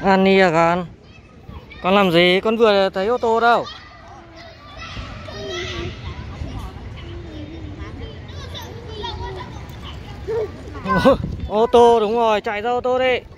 Annie à con? Con làm gì? Con vừa thấy ô tô đâu. Ô tô đúng rồi, chạy ra ô tô đi.